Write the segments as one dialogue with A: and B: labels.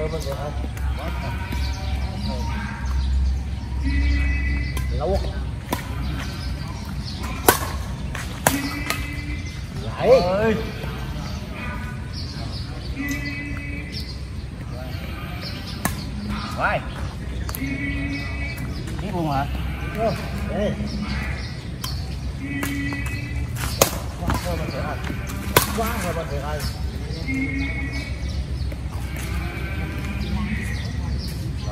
A: Lâu Lại Vai.
B: Quay Biết luôn hả?
A: Rồi, đây Quá rồi lên được không? Quá rồi lên được không?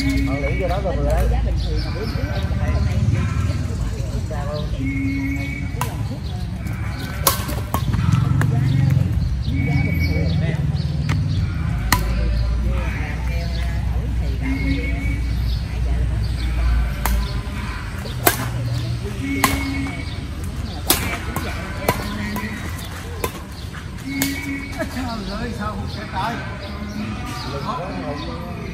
C: thường theo cho thì đã nãy giờ là
B: Rồi sao không sẽ tới
A: Đừng có không.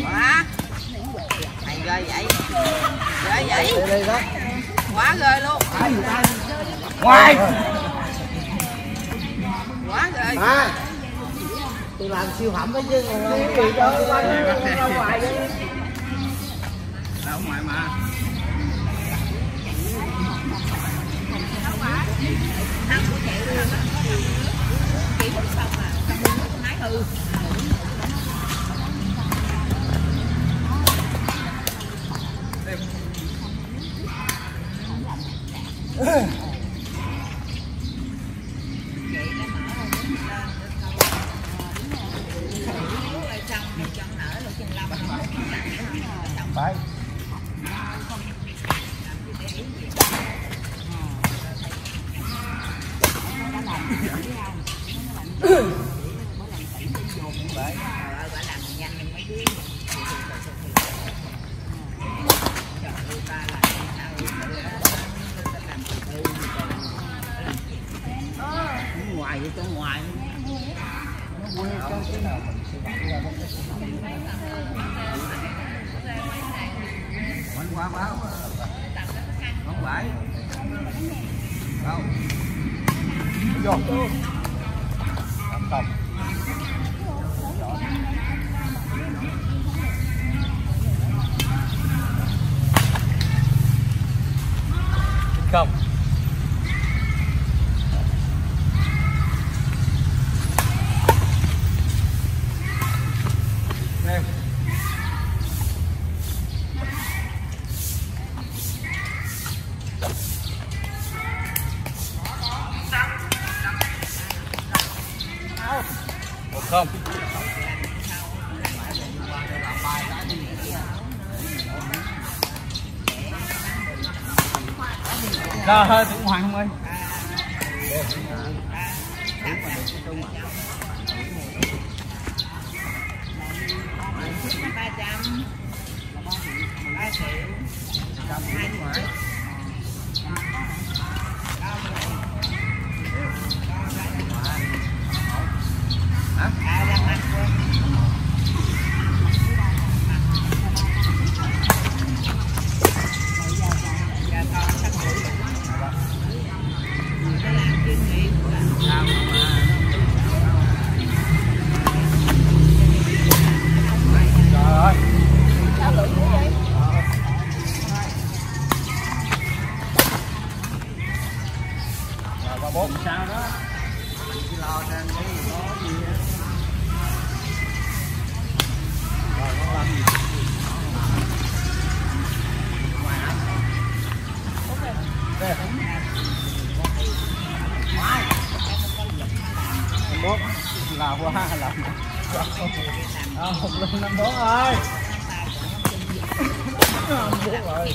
A: quá.
C: Thầy ghê vậy. Ghê vậy. Quá ghê luôn.
B: Ngoài.
C: Quá ghê.
A: À. Tôi làm siêu phẩm đấy chứ. Còn cái gì đâu ngoài.
B: Đâu ngoài mà.
C: ăn của chị luôn á chị cũng xong à xong rồi nước máy hư vậy trời ơi bà làm nhanh mấy đứa
B: qua báo Không phải Không
A: vô. Không không. Không. Không. ra hơi cũng hoàng không ơi.
C: ba trăm ba triệu hai triệu
A: bốn.
B: sao đó chỉ lo xem cái gì có gì á.
A: Rồi con làm gì? Đây. Là qua là à, một ờ, năm bốn rồi năm bốn rồi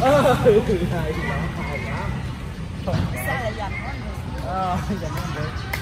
A: ơ hay đó hay đó
C: Sao lại dành quá nhiều?
A: ờ dành không được